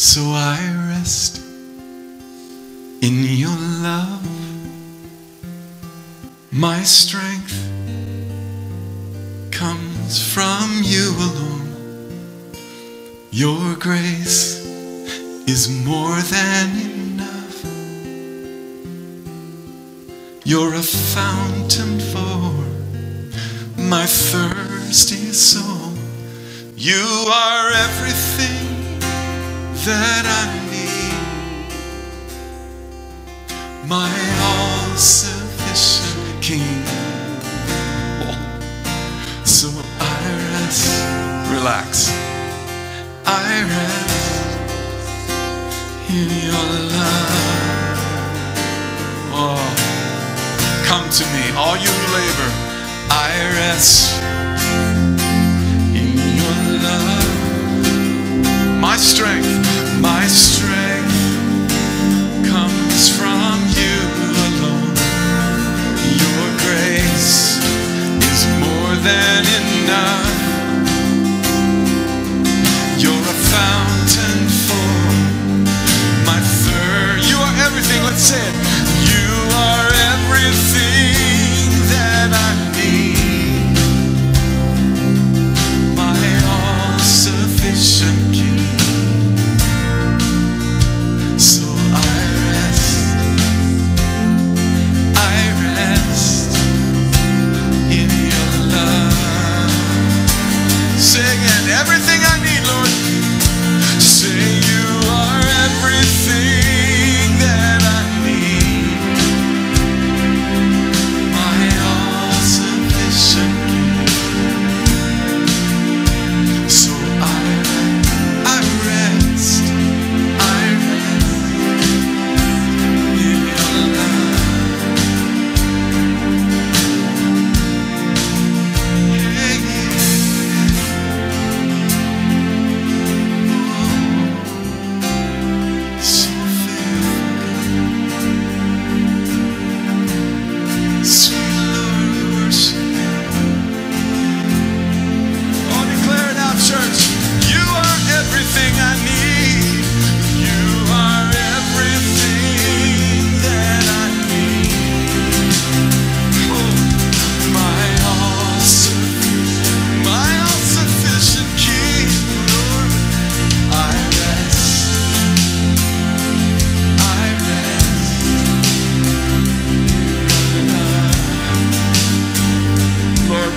So I rest in your love, my strength comes from you alone. Your grace is more than enough. You're a fountain for my thirsty soul. You are everything that I need. My all sufficient King. So I rest, relax. I rest in your love. Oh, come to me, all you labor. I rest everything.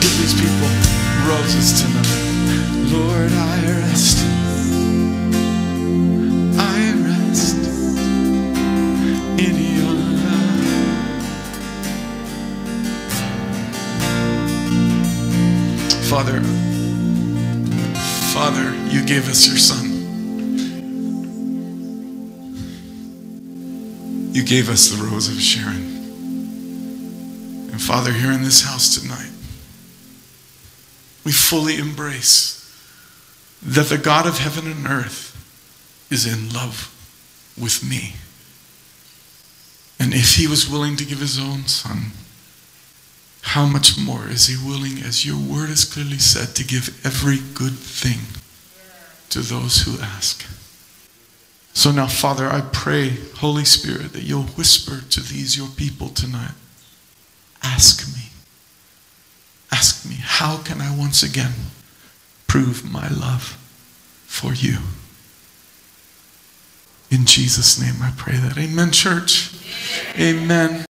Give these people roses tonight. Lord, I rest. I rest in your love. Father, Father, you gave us your son. You gave us the rose of Sharon. And Father, here in this house tonight, we fully embrace that the God of heaven and earth is in love with me. And if he was willing to give his own son, how much more is he willing, as your word has clearly said, to give every good thing to those who ask? So now, Father, I pray, Holy Spirit, that you'll whisper to these your people tonight. Ask me, how can I once again prove my love for you? In Jesus' name I pray that. Amen, church. Amen.